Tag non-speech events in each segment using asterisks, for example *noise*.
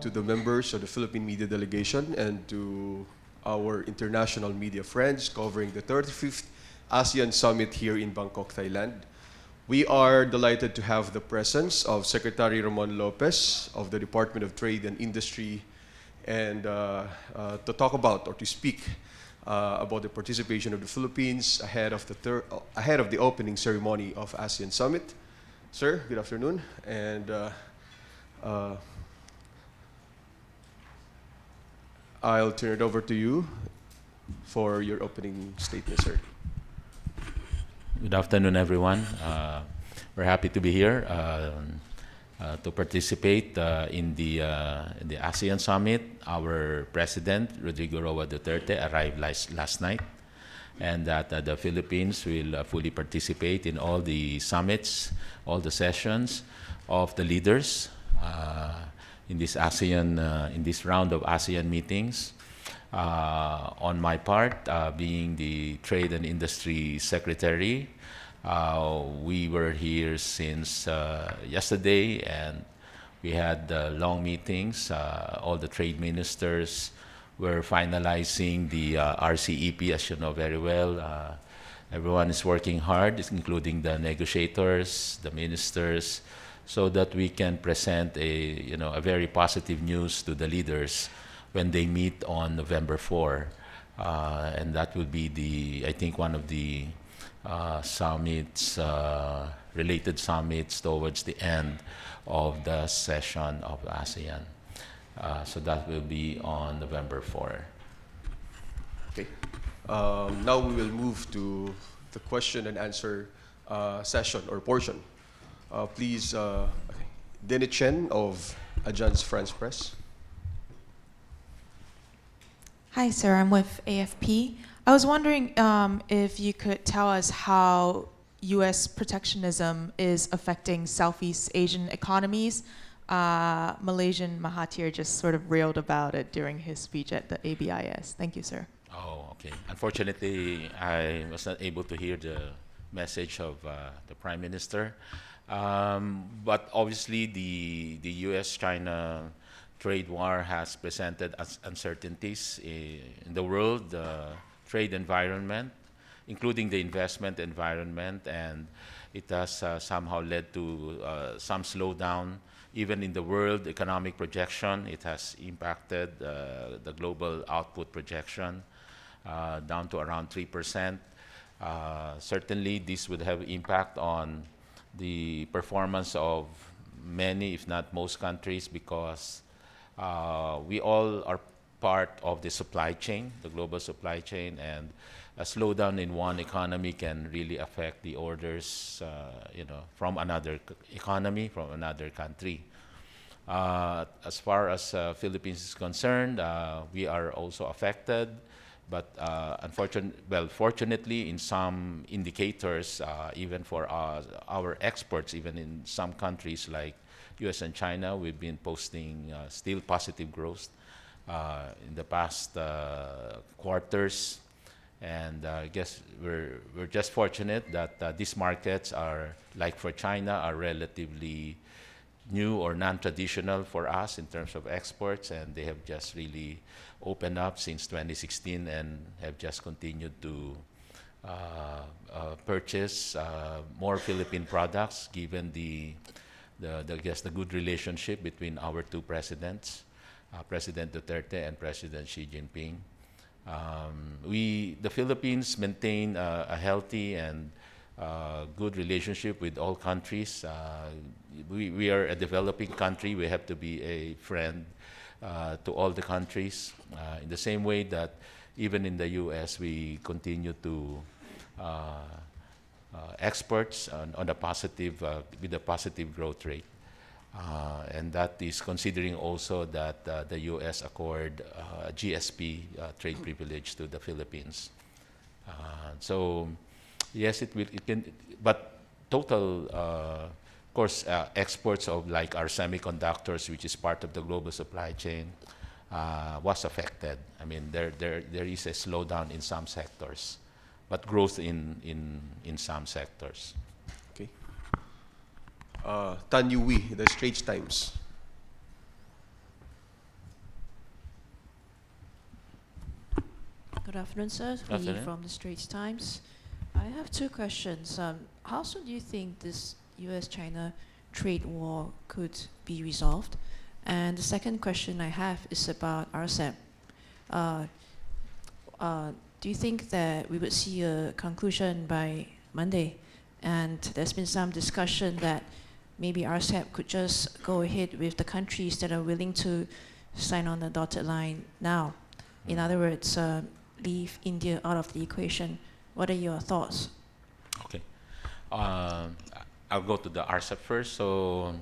to the members of the Philippine Media Delegation and to our international media friends covering the 35th ASEAN Summit here in Bangkok, Thailand. We are delighted to have the presence of Secretary Ramon Lopez of the Department of Trade and Industry and uh, uh, to talk about or to speak uh, about the participation of the Philippines ahead of the, uh, ahead of the opening ceremony of ASEAN Summit. Sir, good afternoon. And uh, uh, I'll turn it over to you for your opening statement, sir. Good afternoon, everyone. Uh, we're happy to be here uh, uh, to participate uh, in the uh, in the ASEAN Summit. Our president, Rodrigo Roa Duterte, arrived last, last night, and that the Philippines will fully participate in all the summits, all the sessions of the leaders in this ASEAN uh, in this round of ASEAN meetings. Uh, on my part, uh, being the Trade and Industry Secretary, uh, we were here since uh, yesterday and we had uh, long meetings. All the trade ministers were finalizing the RCEP, as you know very well. Everyone is working hard, including the negotiators, the ministers, so that we can present a, you know, a very positive news to the leaders when they meet on November 4. Uh, and that will be the, I think, one of the uh, summits, uh, related summits towards the end of the session of ASEAN. Uh, so that will be on November 4. Okay. Um, now we will move to the question and answer uh, session or portion. Uh, please, uh, okay. Denny Chen of Agence France Press. Hi, sir. I'm with AFP. I was wondering um, if you could tell us how U.S. protectionism is affecting Southeast Asian economies. Uh, Malaysian Mahathir just sort of railed about it during his speech at the ABIS. Thank you, sir. Oh, okay. Unfortunately, I was not able to hear the message of uh, the Prime Minister. Um, but obviously, the, the US China trade war has presented uncertainties in the world, the trade environment, including the investment environment, and it has uh, somehow led to uh, some slowdown. Even in the world economic projection, it has impacted uh, the global output projection uh, down to around 3%. Uh, certainly, this would have impact on the performance of many, if not most countries, because uh, we all are part of the supply chain, the global supply chain, and a slowdown in one economy can really affect the orders, uh, you know, from another economy, from another country. Uh, as far as uh, Philippines is concerned, uh, we are also affected, but uh, unfortunately, well, fortunately, in some indicators, uh, even for uh, our exports, even in some countries like U.S. and China, we've been posting uh, still positive growth uh, in the past uh, quarters. And uh, I guess we're, we're just fortunate that these markets are, like for China, are relatively new or non-traditional for us in terms of exports, and they have just really opened up since 2016 and have just continued to uh, uh, purchase uh, more Philippine products, given the, the, the I guess the good relationship between our two presidents, uh, President Duterte and President Xi Jinping. Um, we, the Philippines, maintain uh, a healthy and uh, good relationship with all countries. We, we are a developing country. We have to be a friend uh, to all the countries. Uh, in the same way that even in the U.S., we continue to uh, uh, exports on, on a positive, with a positive growth rate. Uh, and that is considering also that uh, the U.S. accord uh, GSP trade privilege to the Philippines. So, yes, it will. It can, but total, of course, uh, exports of like our semiconductors, which is part of the global supply chain, uh, was affected. I mean, there, there, there is a slowdown in some sectors, but growth in, in, in some sectors. Okay. Uh, Tan Yui, The Straits Times. Good afternoon, sir. Afternoon. from The Straits Times. I have two questions. Um, how soon do you think this U.S.-China trade war could be resolved? And the second question I have is about RCEP. Uh, uh, do you think that we would see a conclusion by Monday? And there's been some discussion that maybe RCEP could just go ahead with the countries that are willing to sign on the dotted line now. In other words, uh, leave India out of the equation. What are your thoughts? Okay. Um, I'll go to the RCEP first. So,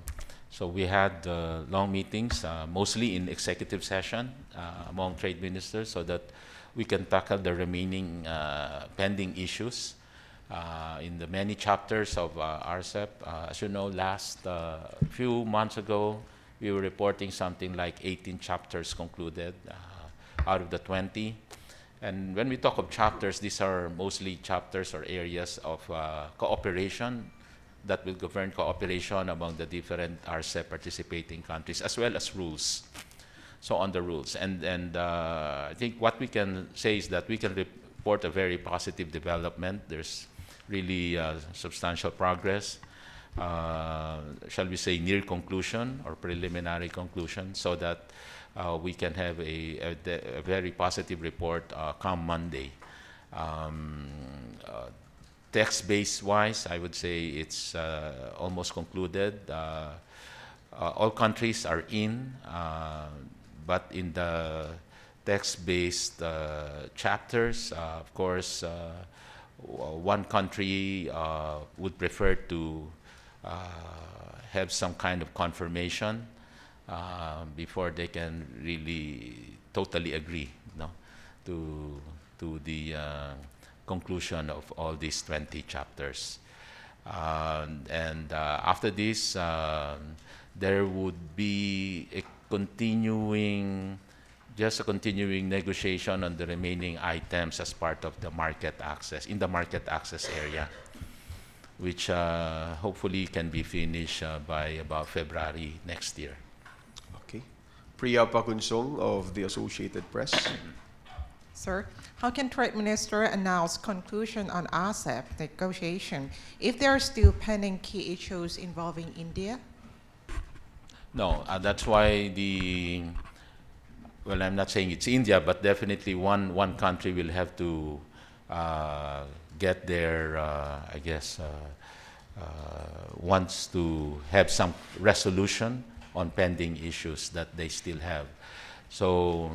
so we had uh, long meetings, uh, mostly in executive session uh, among trade ministers, so that we can tackle the remaining uh, pending issues uh, in the many chapters of RCEP. As you know, last few months ago, we were reporting something like 18 chapters concluded out of the 20. And when we talk of chapters, these are mostly chapters or areas of uh, cooperation that will govern cooperation among the different RCEP participating countries, as well as rules. So on the rules, and and uh, I think what we can say is that we can report a very positive development. There's really uh, substantial progress. Uh, shall we say near conclusion or preliminary conclusion, so that uh, we can have a, a, a very positive report uh, come Monday. Um, uh, text-based wise, I would say it's uh, almost concluded. Uh, uh, all countries are in, uh, but in the text-based uh, chapters, of course, one country would prefer to have some kind of confirmation before they can really totally agree no, to, to the conclusion of all these 20 chapters. Um, and uh, after this, um, there would be a continuing, just a continuing negotiation on the remaining items as part of the market access, in the market access area, which uh, hopefully can be finished uh, by about February next year. Okay. Priya Pakunsong of the Associated Press. Sir, how can Trade Minister announce conclusion on RCEP negotiation if there are still pending key issues involving India? No, uh, that's why the well, I'm not saying it's India, but definitely one one country will have to uh, get their, uh, I guess, uh, uh, wants to have some resolution on pending issues that they still have. So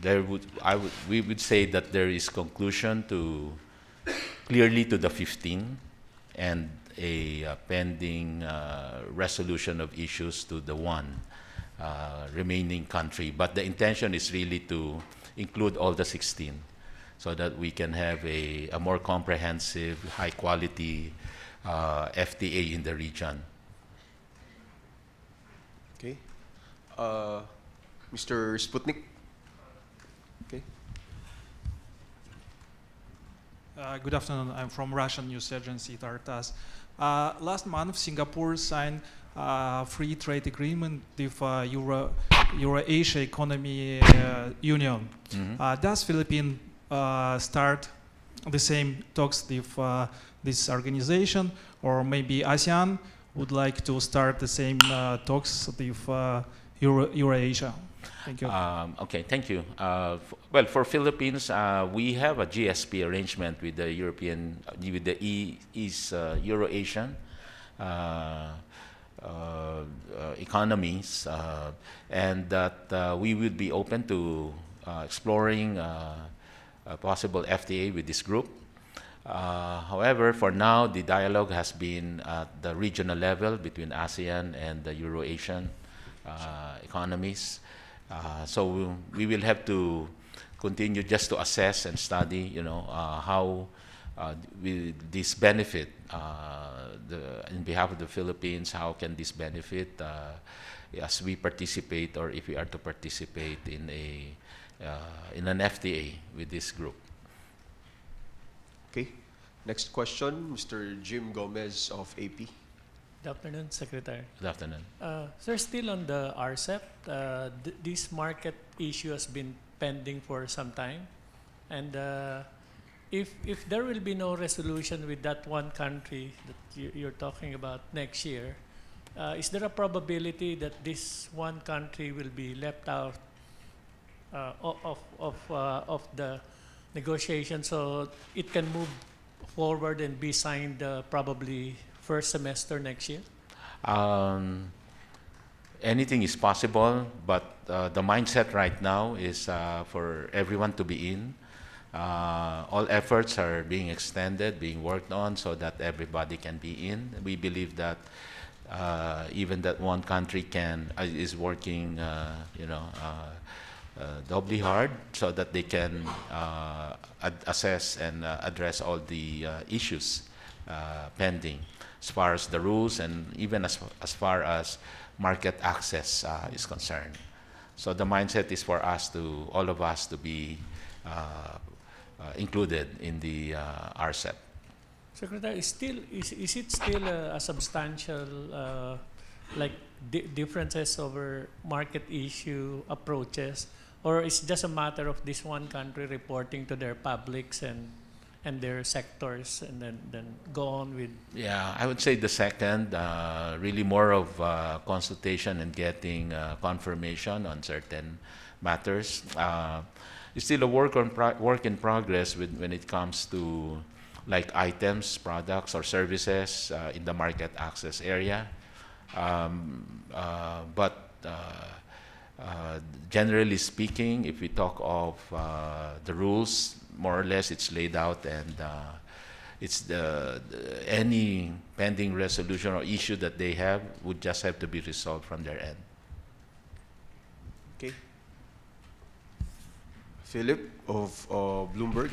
there would I would we would say that there is conclusion to clearly to the 15 and a uh, pending uh, resolution of issues to the one uh, remaining country. But the intention is really to include all the 16 so that we can have a, a more comprehensive, high quality uh, FTA in the region. Okay. Uh, Mr. Sputnik. Uh, good afternoon. I'm from Russian news agency Tartas. Uh, last month, Singapore signed a free trade agreement with uh, Euro Euro-Asia Economy uh, Union. Mhm. Uh, does Philippines uh, start the same talks with uh, this organization, or maybe ASEAN would like to start the same uh, talks with uh, Euro Euro-Asia? Thank you. Um, okay, thank you. Uh, well, for Philippines, uh, we have a GSP arrangement with the European, uh, with the e- East uh, Euro-Asian uh, economies, and that we would be open to exploring a possible FTA with this group. However, for now, the dialogue has been at the regional level between ASEAN and the Euro-Asian economies. Uh, so we, will have to continue just to assess and study, you know, uh, how uh, will this benefit uh, the, in behalf of the Philippines, how can this benefit uh, as we participate or if we are to participate in a uh, in an FTA with this group. Okay. Next question, Mr. Jim Gomez of AP. Good afternoon, Secretary. Good afternoon. Uh, sir, still on the RCEP, uh, th- this market issue has been pending for some time. And uh, if if there will be no resolution with that one country that you, you're talking about next year, uh, is there a probability that this one country will be left out uh, of of uh, of the negotiation, so it can move forward and be signed uh, probably first semester next year? Um, anything is possible, but uh, the mindset right now is uh, for everyone to be in. Uh, all efforts are being extended, being worked on, so that everybody can be in. We believe that uh, even that one country can uh, is working, uh, you know, doubly hard, so that they can assess and address all the issues pending, as far as the rules and even as as far as market access uh, is concerned. So the mindset is for us to all of us to be uh, uh, included in the uh, RCEP. Secretary, is still is, is it still a, substantial uh, like di- differences over market issue approaches, or is just a matter of this one country reporting to their publics and and their sectors, and then then go on with Yeah, I would say the second, uh, really more of uh, consultation and getting uh, confirmation on certain matters. Uh, it's still a work on work in progress with, when it comes to like items, products, or services uh, in the market access area. Um, uh, but generally speaking, if we talk of the rules, more or less it's laid out and uh, it's the, the- any pending resolution or issue that they have would just have to be resolved from their end. Okay. Philip of uh, Bloomberg.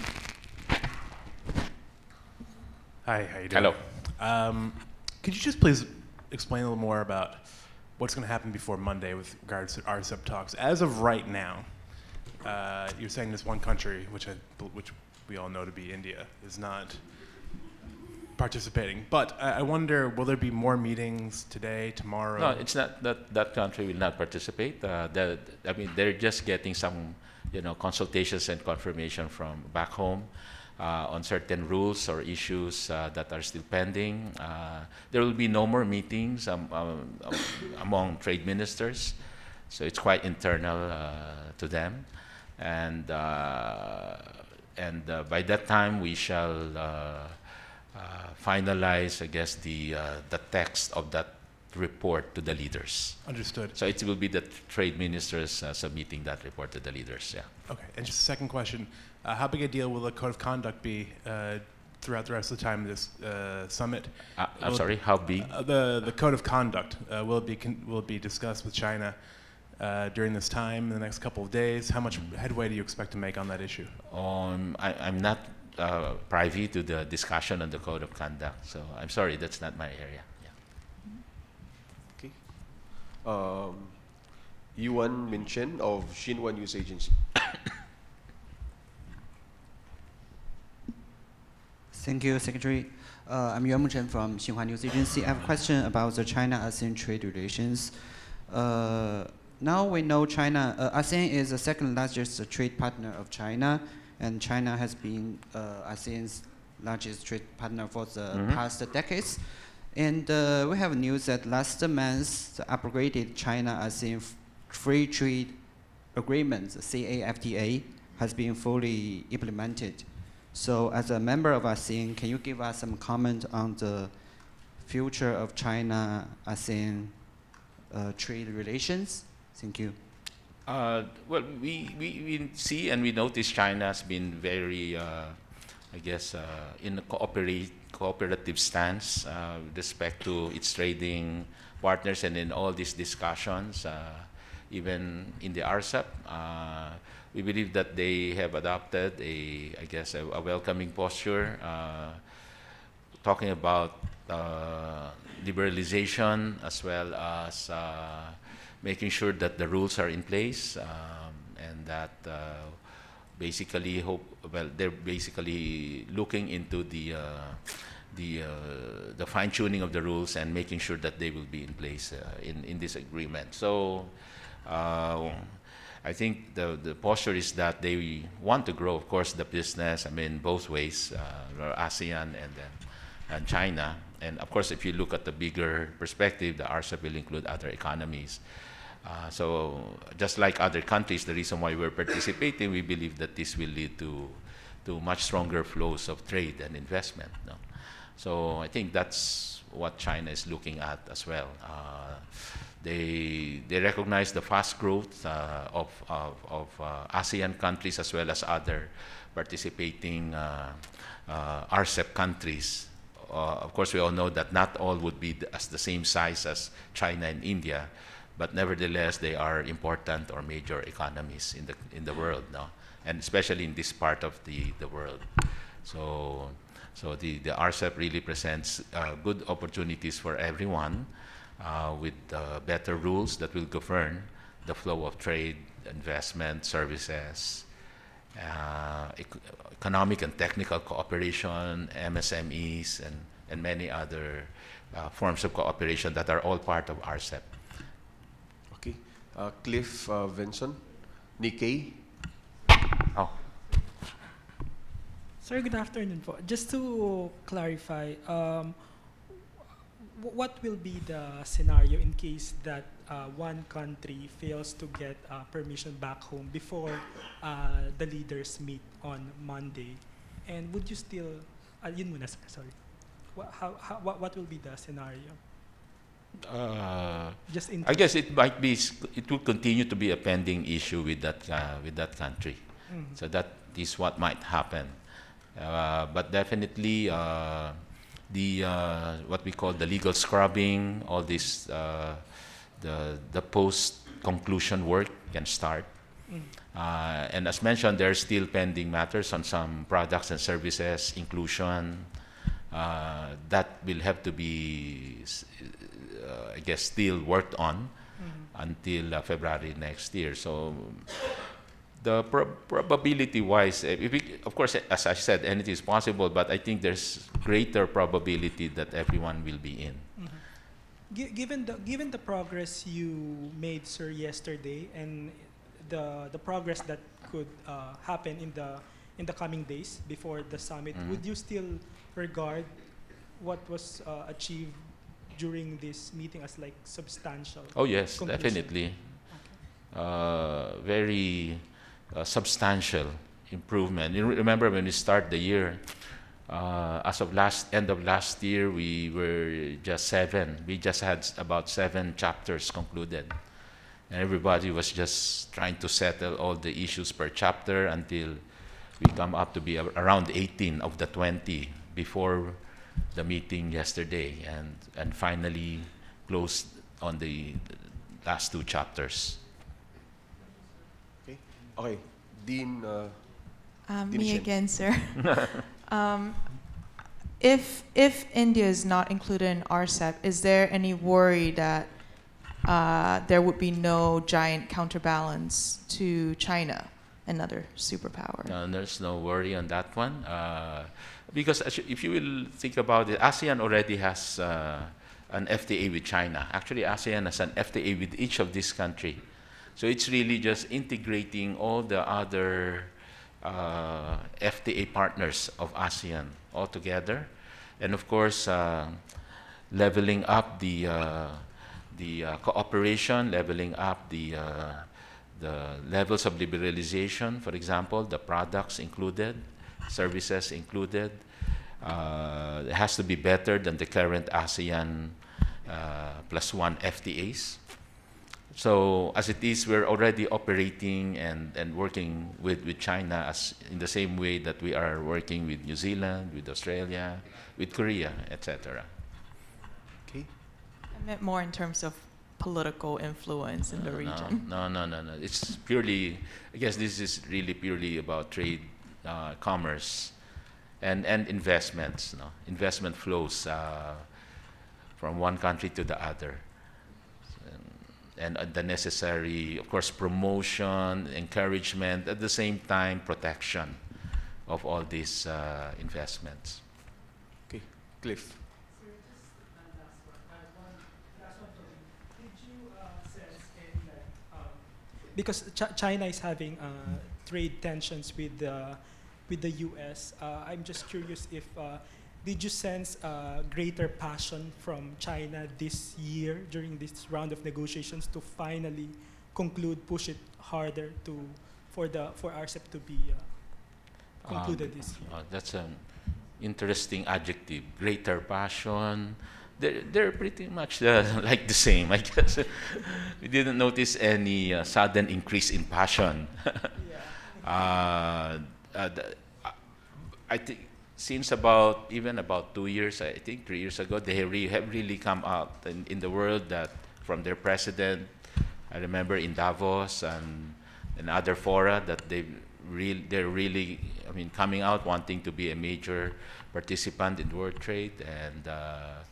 Hi, how you doing? Hello. Um, could you just please explain a little more about what's going to happen before Monday with regards to RCEP talks? As of right now, uh, you're saying this one country, which I, which we all know to be India, is not participating. But I, I wonder, will there be more meetings today, tomorrow? No, it's not that that country will not participate. Uh, I mean, they're just getting some, you know, consultations and confirmation from back home uh, on certain rules or issues uh, that are still pending. Uh, there will be no more meetings um, um, um, among trade ministers, so it's quite internal uh, to them, and uh, and uh, by that time we shall. Uh, uh, finalize, I guess, the uh, the text of that report to the leaders. Understood. So it will be the trade ministers uh, submitting that report to the leaders. Yeah. Okay, and just a second question. Uh, how big a deal will the code of conduct be uh, throughout the rest of the time of this uh, summit? Uh, I'm Well, sorry. How big? The the code of conduct uh, will be con- will be discussed with China uh, during this time in the next couple of days? How much headway do you expect to make on that issue? Um, I, I'm not uh, privy to the discussion on the code of conduct, so I'm sorry. That's not my area. Yeah. Okay. Um, Yuan Minchen of Xinhua News Agency. Thank you, Secretary. Uh, I'm Yuan Minchen from Xinhua News Agency. I have a question about the China-ASEAN trade relations. Uh, now we know China, uh, ASEAN is the second largest trade partner of China, and China has been uh, ASEAN's largest trade partner for the Mhm. past decades. And uh, we have news that last month, the upgraded China-ASEAN free trade agreement, the CAFTA, has been fully implemented. So as a member of ASEAN, can you give us some comment on the future of China-ASEAN uh, trade relations? Thank you. Uh, well, we, we, we see and we notice China has been very, uh, I guess, uh, in a cooperate, cooperative stance uh, with respect to its trading partners and in all these discussions, uh, even in the RCEP. Uh, we believe that they have adopted a, I guess, a, a welcoming posture, talking about liberalization as well as making sure that the rules are in place um, and that uh, basically hope well they're basically looking into the uh, the uh, the fine tuning of the rules and making sure that they will be in place uh, in in this agreement so uh, I think the, the posture is that they want to grow, of course, the business, I mean, both ways, uh, ASEAN and then and China. And of course, if you look at the bigger perspective, the RCEP will include other economies. Uh, so just like other countries, the reason why we're participating, we believe that this will lead to, to much stronger flows of trade and investment. No? So I think that's what China is looking at as well. Uh, they, they recognize the fast growth uh, of, of, of uh, ASEAN countries as well as other participating uh, RCEP countries. Of course, we all know that not all would be as the same size as China and India, but nevertheless, they are important or major economies in the, in the world, and especially in this part of the, the world. So, so the, the RCEP really presents uh, good opportunities for everyone uh, with uh, better rules that will govern the flow of trade, investment, services, uh, ec economic and technical cooperation, MSMEs, and, and many other uh, forms of cooperation that are all part of RCEP. Okay. Uh, Cliff uh, Venzon, Nikkei. Oh. Sir, good afternoon po. Just to clarify, um, what will be the scenario in case that uh, one country fails to get uh, permission back home before uh, the leaders meet on Monday? And would you still, uh, yun muna, sir, sorry. What, how, how, what, what will be the scenario? Uh, Just in I guess it might be, it will continue to be a pending issue with that, uh, with that country. Mhm. So that is what might happen. Uh, but definitely, uh, the uh, what we call the legal scrubbing, all this, uh, the the post conclusion work can start. Mm. Uh, and as mentioned, there are still pending matters on some products and services inclusion uh, that will have to be, I guess, still worked on until uh, February next year. So the prob- probability-wise, eh, if we, of course, eh, as I said, anything is possible, but I think there's greater probability that everyone will be in. Mhm. Gi- Given the given the progress you made, sir, yesterday, and the the progress that could uh, happen in the in the coming days before the summit, Mhm. would you still regard what was uh, achieved during this meeting as like substantial? Oh yes, conclusion? definitely. Uh, very uh, substantial improvement. You remember when we start the year, uh, as of last end of last year, we were just seven. We just had about seven chapters concluded, and everybody was just trying to settle all the issues per chapter until we come up to be around 18 of the 20 before the meeting yesterday, and and finally closed on the last two chapters. Okay. Okay. Dean, uh, Um, Dean me Shin. again, sir. *laughs* *laughs* um, if if India is not included in RCEP, is there any worry that uh, there would be no giant counterbalance to China, another superpower? No, there's no worry on that one. Uh, because if you will think about it, ASEAN already has uh, an FTA with China. Actually, ASEAN has an FTA with each of these countries. So it's really just integrating all the other uh, FTA partners of ASEAN all together. And of course, uh, leveling up the, uh, the uh, cooperation, leveling up the, the levels of liberalization, for example, the products included, services included. Uh, it has to be better than the current ASEAN uh, plus one FTAs. So as it is, we're already operating and, and working with, with China as in the same way that we are working with New Zealand, with Australia, with Korea, etc. okay. I meant more in terms of political influence in the region. No, no, no, no. It's purely, I guess this is really purely about trade, uh, commerce, and, and investments, no? investment flows uh, from one country to the other. And, and the necessary, of course, promotion, encouragement, at the same time, protection of all these uh, investments. Okay. Cliff. Did you uh, sense any like um, because Ch- China is having uh, trade tensions with the with the U.S. Uh, I'm just curious if uh, did you sense uh, greater passion from China this year during this round of negotiations to finally conclude, push it harder to for the for RCEP to be uh, concluded Um, this year? uh, that's an interesting adjective. Greater passion. They're, they're pretty much uh, *laughs* like the same, I guess. *laughs* we didn't notice any uh, sudden increase in passion. *laughs* uh, uh, the, uh, I think since about even about two years, I think three years ago, they re- have really come out in, in the world that from their president, I remember in Davos and and other fora that they real they're really I mean coming out wanting to be a major participant in world trade and uh,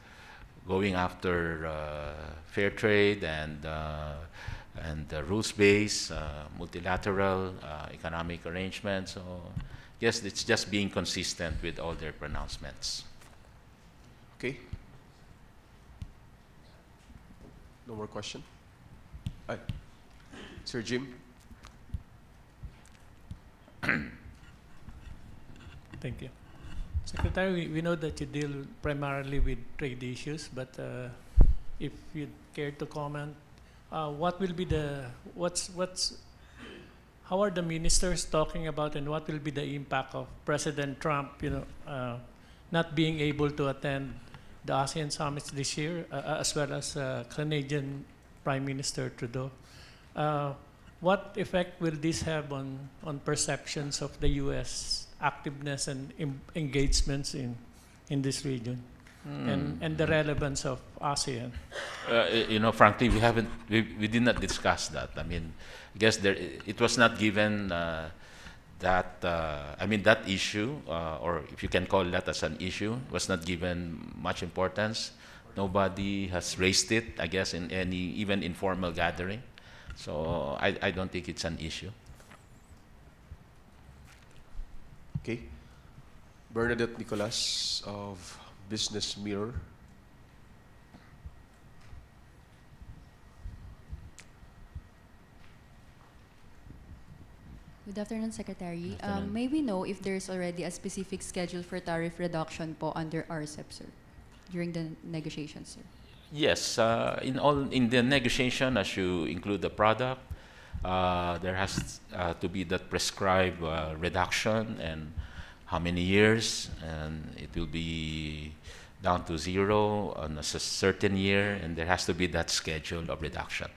going after uh, fair trade and uh, and uh, rules-based uh, multilateral uh, economic arrangements. So yes, it's just being consistent with all their pronouncements. Okay. No more question? Aye. Sir Jim? Thank you. Secretary, we, we know that you deal primarily with trade issues, but uh, if you'd care to comment, uh, what will be the, what's, what's, how are the ministers talking about and what will be the impact of President Trump, you know, uh, not being able to attend the ASEAN summits this year, uh, uh, as well as uh, Canadian Prime Minister Trudeau? What effect will this have on, on perceptions of the U.S. activeness and em- engagements in, in this region and, and the relevance of ASEAN? Uh, you know, frankly, we haven't, we, we did not discuss that. I mean, I guess there, it was not given uh, that, uh, I mean, that issue, uh, or if you can call that as an issue, was not given much importance. Nobody has raised it, I guess, in any, even informal gathering. So I, I don't think it's an issue. Okay. Bernadette Nicolas of Business Mirror. Good afternoon, Secretary. Good afternoon. Um, may we know if there's already a specific schedule for tariff reduction po under RCEP, sir, during the negotiations, sir? Yes, uh, in all in the negotiation, as you include the product, uh, there has uh, to be that prescribed uh, reduction and how many years, and it will be down to zero on a certain year, and there has to be that schedule of reduction.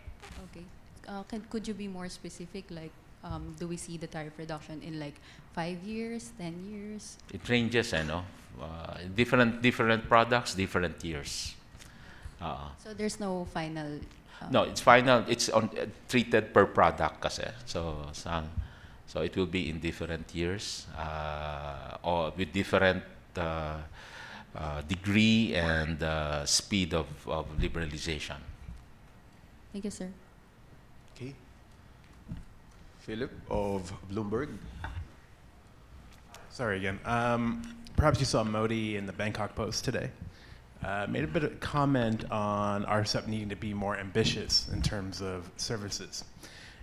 Okay. Uh, can, could you be more specific? Like, um, do we see the tariff reduction in like five years, ten years? It ranges, you know, uh, different different products, different years. Uh, So there's no final. Uh, No, it's final. It's on uh, treated per product kasi. So, sa, so it will be in different years uh, or with different uh, uh, degree and uh, speed of, of liberalization. Thank you, sir. Okay. Philip of Bloomberg. Sorry again. Um, perhaps you saw Modi in the Bangkok Post today. Uh, made a bit of comment on RCEP needing to be more ambitious in terms of services.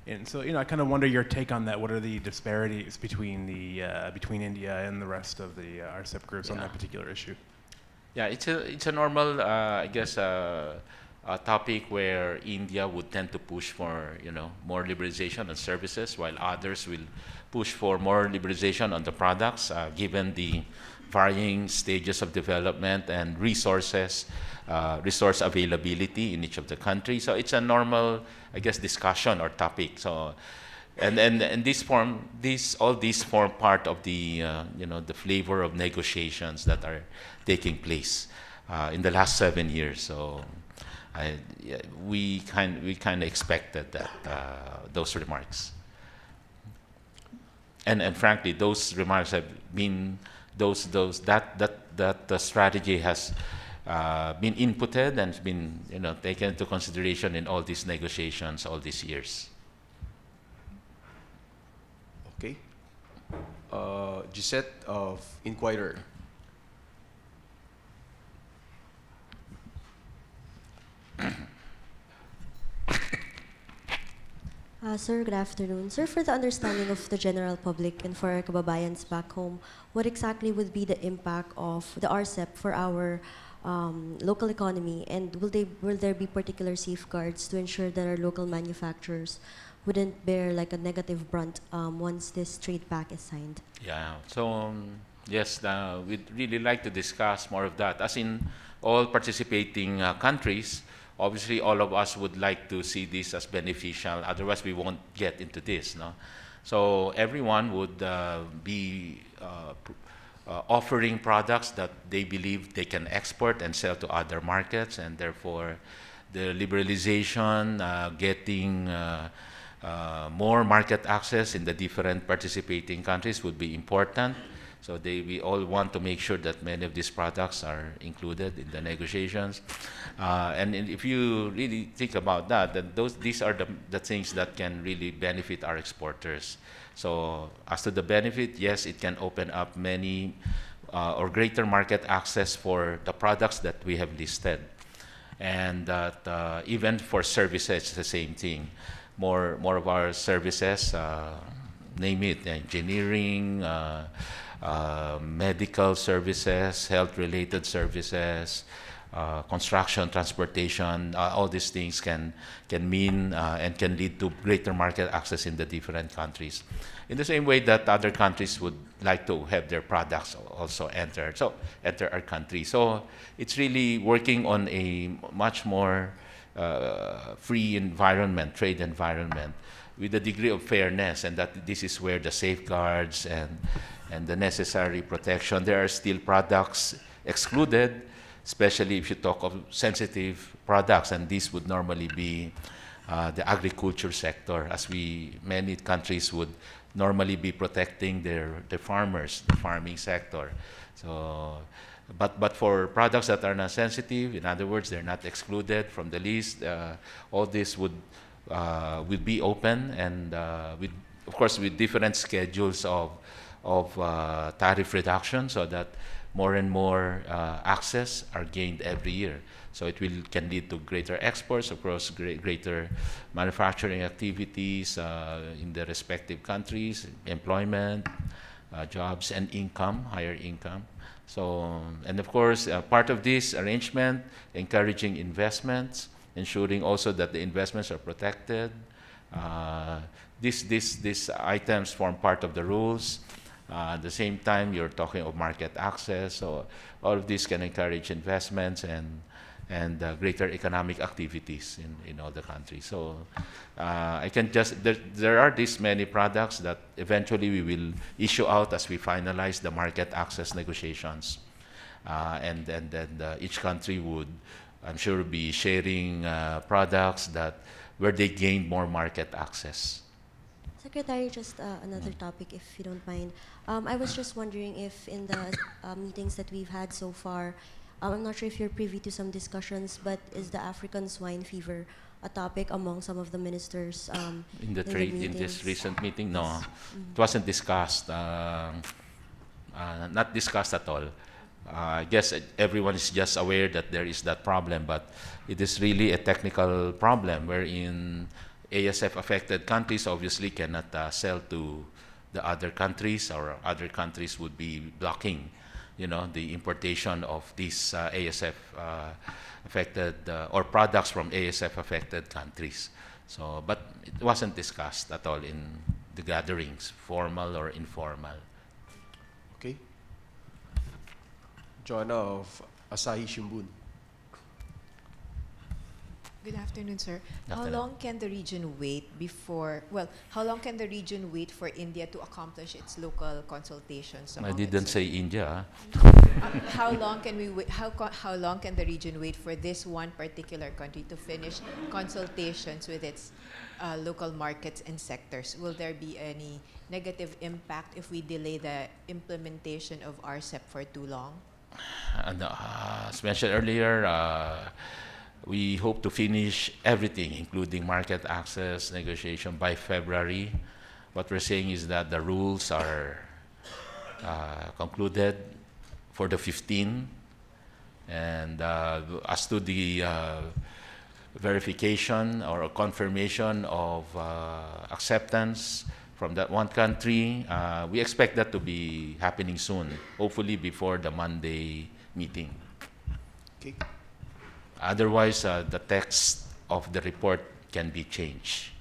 And so, you know, I kind of wonder your take on that. What are the disparities between the uh, between India and the rest of the uh, RCEP groups on that particular issue? Yeah, it's a it's a normal, uh, I guess, uh, a topic where India would tend to push for you know more liberalization on services, while others will push for more liberalization on the products, uh, given the varying stages of development and resources, uh, resource availability in each of the countries. So it's a normal, I guess, discussion or topic. So and and and this form this all these form part of the uh, you know the flavor of negotiations that are taking place uh, in the last seven years so I, we kind we kind of expected that uh, those remarks and and frankly those remarks have been those those that that that the strategy has uh, been inputted and been you know taken into consideration in all these negotiations all these years Okay. Uh, Gisette of Inquirer. *clears throat* Uh, sir, good afternoon. Sir, for the understanding of the general public and for our kababayans back home, what exactly would be the impact of the RCEP for our um, local economy, and will, they, will there be particular safeguards to ensure that our local manufacturers wouldn't bear like a negative brunt um, once this trade pact is signed? Yeah. So um, yes, uh, we'd really like to discuss more of that. As in all participating uh, countries, obviously all of us would like to see this as beneficial. Otherwise, we won't get into this. No. So everyone would uh, be uh, uh, offering products that they believe they can export and sell to other markets, and therefore the liberalization, uh, getting uh, uh, more market access in the different participating countries would be important. So they, we all want to make sure that many of these products are included in the negotiations. Uh, and if you really think about that, then those, these are the, the things that can really benefit our exporters. So as to the benefit, yes, it can open up many uh, or greater market access for the products that we have listed. And that uh, even for services, the same thing. More, more of our services, uh, name it, engineering, uh, medical services, health-related services, uh, construction, transportation, uh, all these things can, can mean uh, and can lead to greater market access in the different countries. In the same way that other countries would like to have their products also enter, so enter our country. So it's really working on a much more uh, free environment, trade environment, with a degree of fairness, and that this is where the safeguards and and the necessary protection. There are still products excluded, especially if you talk of sensitive products, and these would normally be uh, the agriculture sector, as we many countries would normally be protecting their the farmers, the farming sector. So, but but for products that are not sensitive, in other words, they're not excluded from the list. Uh, all this would uh, would be open, and uh, with of course with different schedules of of uh, tariff reduction, so that more and more uh, access are gained every year. So it will can lead to greater exports across great, greater manufacturing activities uh, in the respective countries, employment, uh, jobs, and income, higher income. So, and of course, uh, part of this arrangement, encouraging investments, ensuring also that the investments are protected. Uh, this, this, these items form part of the rules. Uh, at the same time, you're talking of market access. So all of this can encourage investments and and uh, greater economic activities in, in all the countries. So uh, I can just there, there are these many products that eventually we will issue out as we finalize the market access negotiations, uh, and and then uh, each country would, I'm sure, be sharing uh, products that where they gain more market access. Secretary, just uh, another topic, if you don't mind. Um, I was just wondering if in the uh, meetings that we've had so far, um, I'm not sure if you're privy to some discussions, but is the African swine fever a topic among some of the ministers? Um, in the trade in this recent meeting no Yes. it wasn't discussed uh, uh, not discussed at all uh, I guess everyone is just aware that there is that problem but it is really a technical problem wherein ASF affected countries obviously cannot uh, sell to the other countries or other countries would be blocking you know the importation of these uh, ASF uh, affected uh, or products from ASF affected countries so but it wasn't discussed at all in the gatherings formal or informal Okay. Joanna of Asahi Shimbun. Good afternoon, sir. How Afternoon. long can the region wait before, well, how long can the region wait for India to accomplish its local consultations? I didn't say India. Uh, how long can we wait, how, how long can the region wait for this one particular country to finish consultations with its uh, local markets and sectors? Will there be any negative impact if we delay the implementation of RCEP for too long? And uh, as mentioned earlier, uh, we hope to finish everything, including market access negotiation, by February. What we're saying is that the rules are uh, concluded for the 15, and uh, as to the uh, verification or confirmation of uh, acceptance from that one country. Uh, we expect that to be happening soon, hopefully before the Monday meeting. Okay. Otherwise, uh, the text of the report can be changed.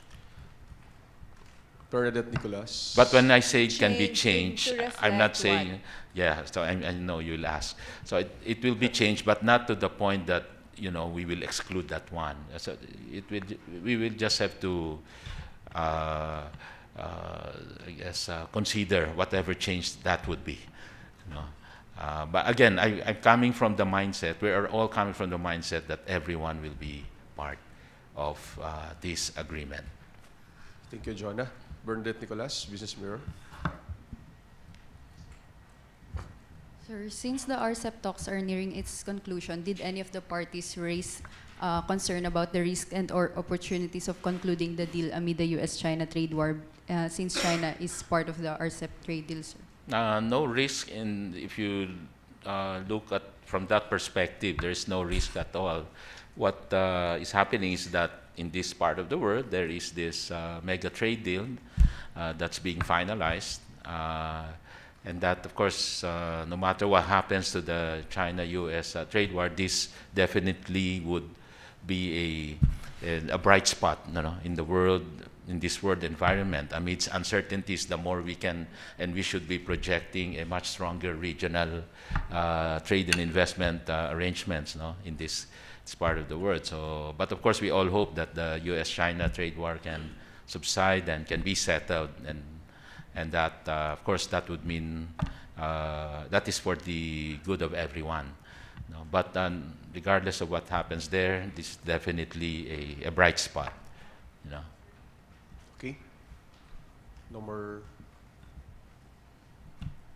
Bernadette Nicolas. But when I say it can be Changed I'm not saying, what? yeah, so I, I know you'll ask. So it, it will be changed, but not to the point that, you know, we will exclude that one. So it will, we will just have to, uh, uh, I guess, uh, consider whatever change that would be. You know? Uh, but again, I, I'm coming from the mindset, we are all coming from the mindset that everyone will be part of uh, this agreement. Thank you, Jonah. Bernadette Nicolas, Business Mirror. Sir, since the RCEP talks are nearing its conclusion, did any of the parties raise uh, concern about the risk and or opportunities of concluding the deal amid the U.S.-China trade war, uh, since China is part of the RCEP trade deal, sir? Uh, no risk in if you uh, look at from that perspective, there is no risk at all. What uh, is happening is that in this part of the world, there is this uh, mega trade deal uh, that's being finalized. Uh, and that, of course, no matter what happens to the China-US trade war, this definitely would be a, a, a bright spot you know, in the world, in this world environment. Amidst uncertainties, the more we can, and we should be projecting a much stronger regional uh, trade and investment uh, arrangements no, in this, this part of the world. So, but of course, we all hope that the U.S.-China trade war can subside and can be settled and and that, uh, of course, that would mean uh, that is for the good of everyone. No, but um, regardless of what happens there, this is definitely a, a bright spot. You know. No more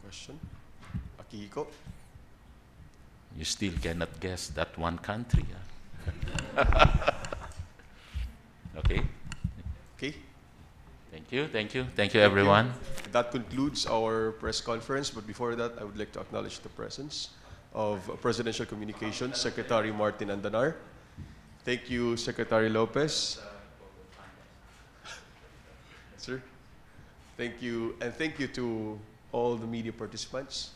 question. Akihiko. You still cannot guess that one country. huh? *laughs* okay. Okay. Thank you, thank you, thank you, everyone. That concludes our press conference. But before that, I would like to acknowledge the presence of Presidential Communications Secretary Martin Andanar. Thank you, Secretary Lopez. *laughs* Sir, thank you, and thank you to all the media participants.